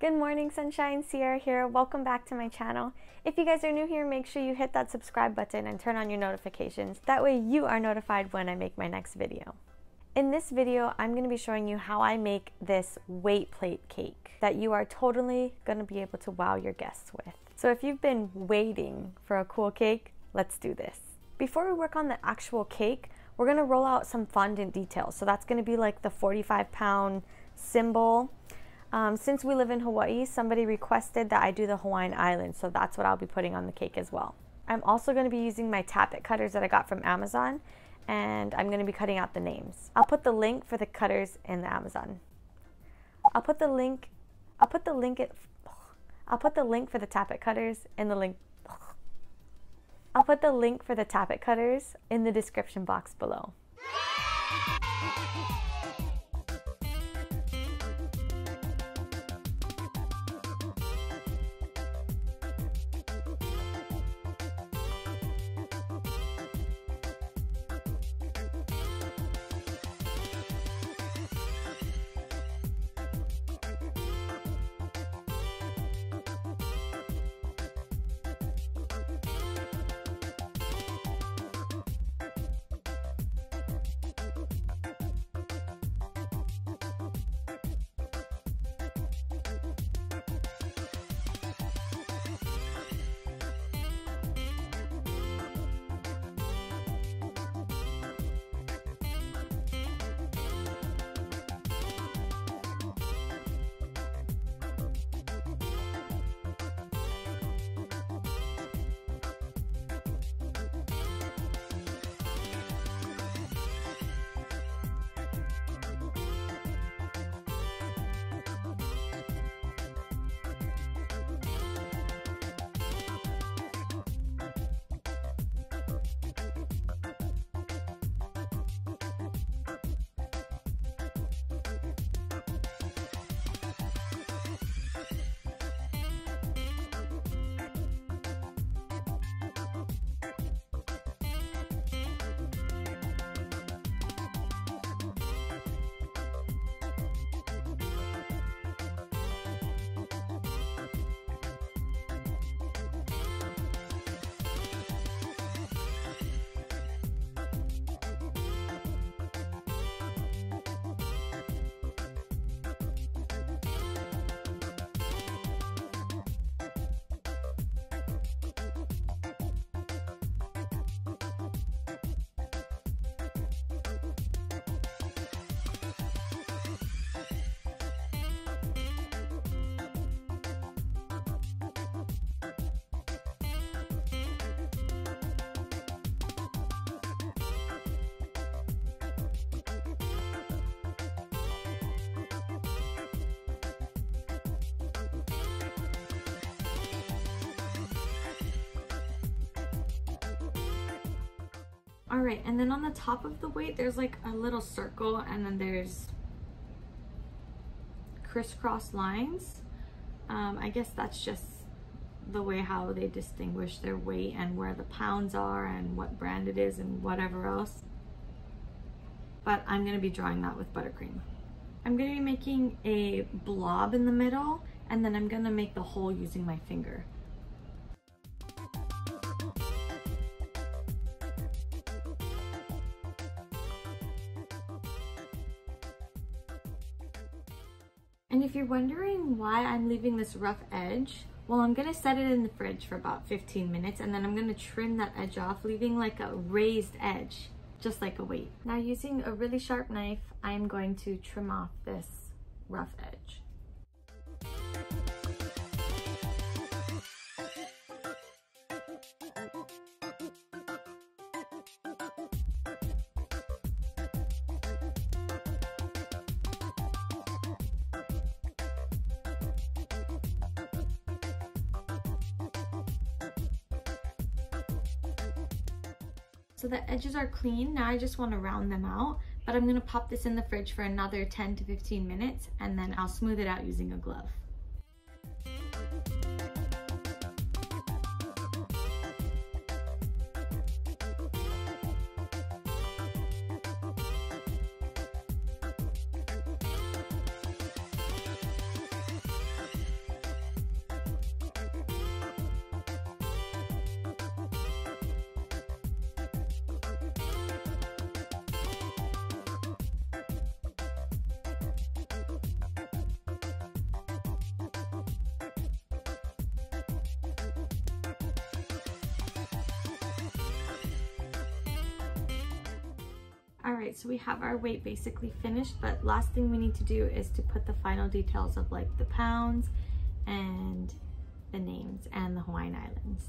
Good morning, sunshine. Sierra here. Welcome back to my channel. If you guys are new here, make sure you hit that subscribe button and turn on your notifications. That way you are notified when I make my next video. In this video, I'm going to be showing you how I make this weight plate cake that you are totally going to be able to wow your guests with. So if you've been waiting for a cool cake, let's do this. Before we work on the actual cake, we're going to roll out some fondant details. So that's going to be like the 45 pound symbol um, since we live in Hawaii, somebody requested that I do the Hawaiian Islands, so that's what I'll be putting on the cake as well. I'm also going to be using my Tappit cutters that I got from Amazon, and I'm going to be cutting out the names. I'll put the link for the cutters in the Amazon. I'll put the link. I'll put the link. At, I'll put the link for the Tappit cutters in the link. I'll put the link for the Tappit cutters in the description box below. All right, and then on the top of the weight, there's like a little circle and then there's crisscross lines. Um, I guess that's just the way how they distinguish their weight and where the pounds are and what brand it is and whatever else. But I'm gonna be drawing that with buttercream. I'm gonna be making a blob in the middle and then I'm gonna make the hole using my finger. And if you're wondering why I'm leaving this rough edge, well, I'm gonna set it in the fridge for about 15 minutes and then I'm gonna trim that edge off, leaving like a raised edge, just like a weight. Now using a really sharp knife, I'm going to trim off this rough edge. So the edges are clean. Now I just want to round them out, but I'm going to pop this in the fridge for another 10 to 15 minutes and then I'll smooth it out using a glove. All right, so we have our weight basically finished, but last thing we need to do is to put the final details of like the pounds and the names and the Hawaiian Islands.